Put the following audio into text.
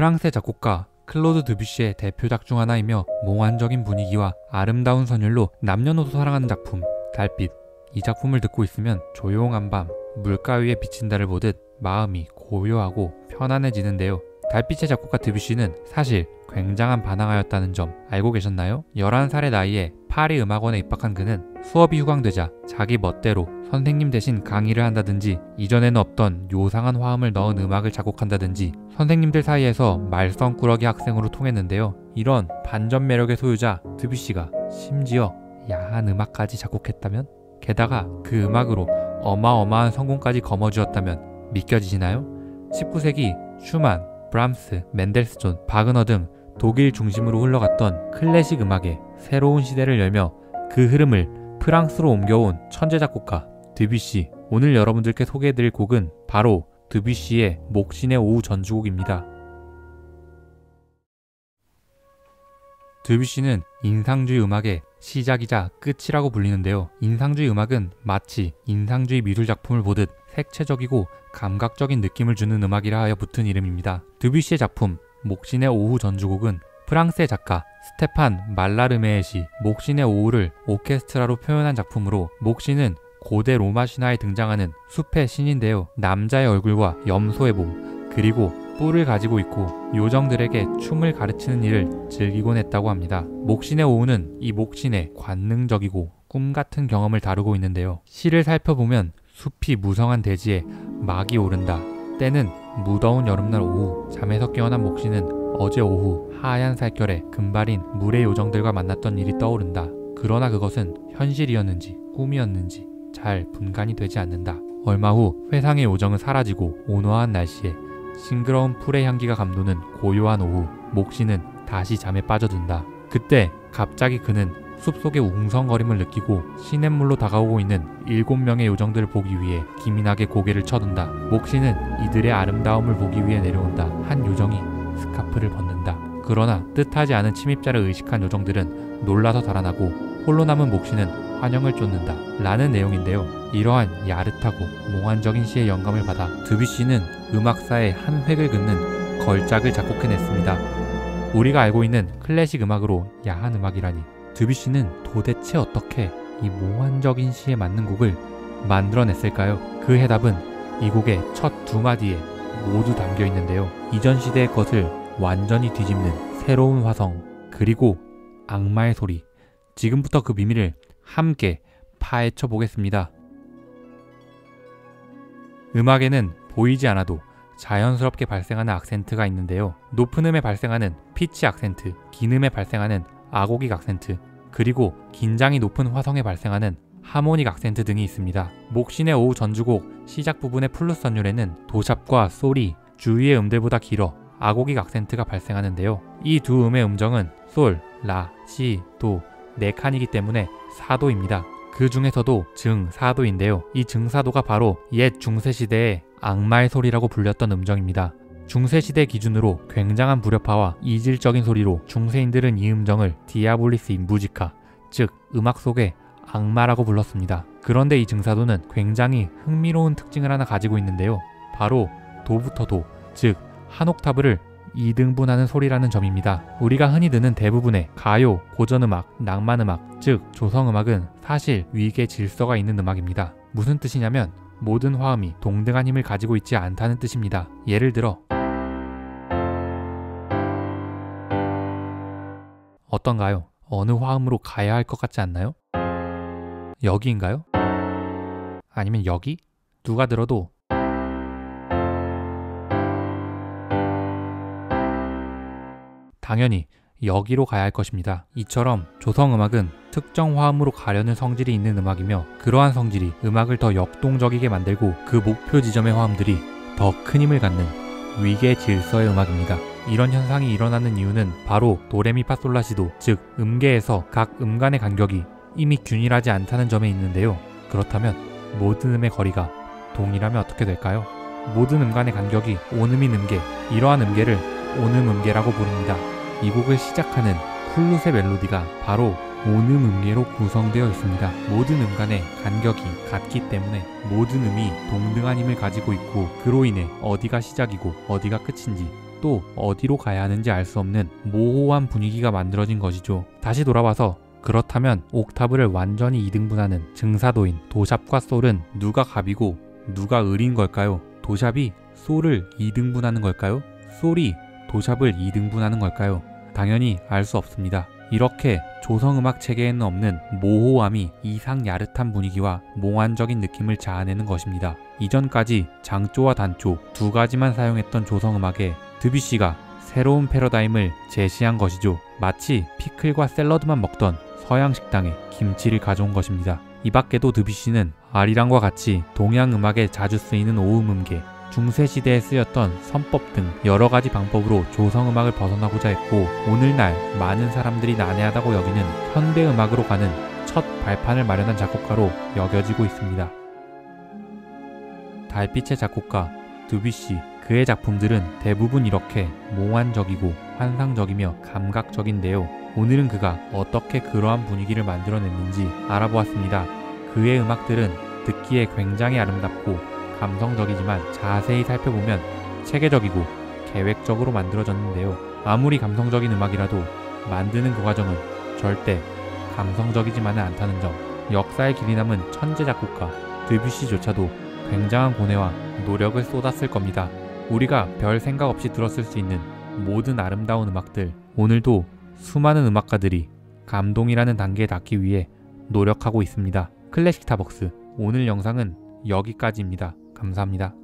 프랑스의 작곡가 클로드 드뷔시의 대표작 중 하나이며 몽환적인 분위기와 아름다운 선율로 남녀노소 사랑하는 작품 달빛 이 작품을 듣고 있으면 조용한 밤 물가 위에 비친 달을 보듯 마음이 고요하고 편안해지는데요. 달빛의 작곡가 드뷔시는 사실 굉장한 반항아였다는 점 알고 계셨나요? 11살의 나이에 파리 음악원에 입학한 그는 수업이 휴강되자 자기 멋대로 선생님 대신 강의를 한다든지 이전에는 없던 요상한 화음을 넣은 음악을 작곡한다든지 선생님들 사이에서 말썽꾸러기 학생으로 통했는데요. 이런 반전 매력의 소유자 드뷔시가 심지어 야한 음악까지 작곡했다면 게다가 그 음악으로 어마어마한 성공까지 거머쥐었다면 믿겨지시나요? 19세기 슈만, 브람스, 멘델스존, 바그너 등 독일 중심으로 흘러갔던 클래식 음악의 새로운 시대를 열며 그 흐름을 프랑스로 옮겨온 천재 작곡가 드뷔시 오늘 여러분들께 소개해드릴 곡은 바로 드뷔시의 목신의 오후 전주곡입니다. 드뷔시는 인상주의 음악의 시작이자 끝이라고 불리는데요. 인상주의 음악은 마치 인상주의 미술 작품을 보듯 색채적이고 감각적인 느낌을 주는 음악이라 하여 붙은 이름입니다. 드뷔시의 작품 목신의 오후 전주곡은 프랑스의 작가 스테판 말라르메의 시 목신의 오후를 오케스트라로 표현한 작품으로 목신은 고대 로마 신화에 등장하는 숲의 신인데요. 남자의 얼굴과 염소의 몸 그리고 뿔을 가지고 있고 요정들에게 춤을 가르치는 일을 즐기곤 했다고 합니다. 목신의 오후는 이 목신의 관능적이고 꿈 같은 경험을 다루고 있는데요. 시를 살펴보면 숲이 무성한 대지에 막이 오른다. 때는 무더운 여름날 오후 잠에서 깨어난 목신은 어제 오후 하얀 살결에 금발인 물의 요정들과 만났던 일이 떠오른다. 그러나 그것은 현실이었는지 꿈이었는지 잘 분간이 되지 않는다. 얼마 후 회상의 요정은 사라지고 온화한 날씨에 싱그러운 풀의 향기가 감도는 고요한 오후 목신은 다시 잠에 빠져든다. 그때 갑자기 그는 숲속의 웅성거림을 느끼고 시냇물로 다가오고 있는 일곱 명의 요정들을 보기 위해 기민하게 고개를 쳐든다. 목신은 이들의 아름다움을 보기 위해 내려온다. 한 요정이 스카프를 벗는다. 그러나 뜻하지 않은 침입자를 의식한 요정들은 놀라서 달아나고 홀로 남은 목신은 환영을 쫓는다. 라는 내용인데요. 이러한 야릇하고 몽환적인 시의 영감을 받아 드뷔시는 음악사의 한 획을 긋는 걸작을 작곡해냈습니다. 우리가 알고 있는 클래식 음악으로 야한 음악이라니 드뷔시는 도대체 어떻게 이 몽환적인 시에 맞는 곡을 만들어냈을까요? 그 해답은 이 곡의 첫 두 마디에 모두 담겨 있는데요. 이전 시대의 것을 완전히 뒤집는 새로운 화성, 그리고 악마의 소리. 지금부터 그 비밀을 함께 파헤쳐 보겠습니다. 음악에는 보이지 않아도 자연스럽게 발생하는 악센트가 있는데요. 높은 음에 발생하는 피치 악센트, 긴 음에 발생하는 agogic 악센트, 그리고 긴장이 높은 화성에 발생하는 harmonic 악센트 등이 있습니다. 목신의 오후 전주곡 시작 부분의 플루트 선율에는 도 sharp과 솔이 주위의 음들보다 길어 agogic 악센트가 발생하는데요. 이 두 음의 음정은 솔, 라, 시, 도, 네 칸이기 때문에 4도입니다. 그 중에서도 증4도인데요. 이 증4도가 바로 옛 중세시대의 악마의 소리라고 불렸던 음정입니다. 중세시대 기준으로 굉장한 불협화와 이질적인 소리로 중세인들은 이 음정을 diabolus in musica, 즉 음악 속의 악마라고 불렀습니다. 그런데 이 증4도는 굉장히 흥미로운 특징을 하나 가지고 있는데요. 바로 도부터 도, 즉 한 옥타브를 2등분하는 소리라는 점입니다. 우리가 흔히 듣는 대부분의 가요, 고전음악, 낭만음악, 즉 조성음악은 사실 위계 질서가 있는 음악입니다. 무슨 뜻이냐면 모든 화음이 동등한 힘을 가지고 있지 않다는 뜻입니다. 예를 들어 어떤가요? 어느 화음으로 가야 할 것 같지 않나요? 여기인가요? 아니면 여기? 누가 들어도 당연히 여기로 가야 할 것입니다. 이처럼 조성 음악은 특정 화음으로 가려는 성질이 있는 음악이며 그러한 성질이 음악을 더 역동적이게 만들고 그 목표 지점의 화음들이 더 큰 힘을 갖는 위계 질서의 음악입니다. 이런 현상이 일어나는 이유는 바로 도레미파솔라시도 즉 음계에서 각 음간의 간격이 이미 균일하지 않다는 점에 있는데요. 그렇다면 모든 음의 거리가 동일하면 어떻게 될까요? 모든 음간의 간격이 온음인 음계, 이러한 음계를 온음 음계라고 부릅니다. 이 곡을 시작하는 플룻의 멜로디가 바로 온음 음계로 구성되어 있습니다. 모든 음 간의 간격이 같기 때문에 모든 음이 동등한 힘을 가지고 있고 그로 인해 어디가 시작이고 어디가 끝인지 또 어디로 가야 하는지 알 수 없는 모호한 분위기가 만들어진 것이죠. 다시 돌아와서 그렇다면 옥타브를 완전히 이등분하는 증사도인 도샵과 솔은 누가 갑이고 누가 을인 걸까요? 도샵이 솔을 이등분하는 걸까요? 솔이 도샵을 이등분하는 걸까요? 당연히 알 수 없습니다. 이렇게 조성음악 체계에는 없는 모호함이 이상 야릇한 분위기와 몽환적인 느낌을 자아내는 것입니다. 이전까지 장조와 단조 두 가지만 사용했던 조성음악에 드뷔시가 새로운 패러다임을 제시한 것이죠. 마치 피클과 샐러드만 먹던 서양 식당에 김치를 가져온 것입니다. 이 밖에도 드뷔시는 아리랑과 같이 동양 음악에 자주 쓰이는 오음 음계, 중세시대에 쓰였던 선법 등 여러 가지 방법으로 조성음악을 벗어나고자 했고 오늘날 많은 사람들이 난해하다고 여기는 현대음악으로 가는 첫 발판을 마련한 작곡가로 여겨지고 있습니다. 달빛의 작곡가 드뷔시 그의 작품들은 대부분 이렇게 몽환적이고 환상적이며 감각적인데요. 오늘은 그가 어떻게 그러한 분위기를 만들어냈는지 알아보았습니다. 그의 음악들은 듣기에 굉장히 아름답고 감성적이지만 자세히 살펴보면 체계적이고 계획적으로 만들어졌는데요. 아무리 감성적인 음악이라도 만드는 그 과정은 절대 감성적이지만은 않다는 점. 역사의 길이 남은 천재 작곡가 드뷔시조차도 굉장한 고뇌와 노력을 쏟았을 겁니다. 우리가 별 생각 없이 들었을 수 있는 모든 아름다운 음악들 오늘도 수많은 음악가들이 감동이라는 단계에 닿기 위해 노력하고 있습니다. 클래식 타벅스 오늘 영상은 여기까지입니다. 감사합니다.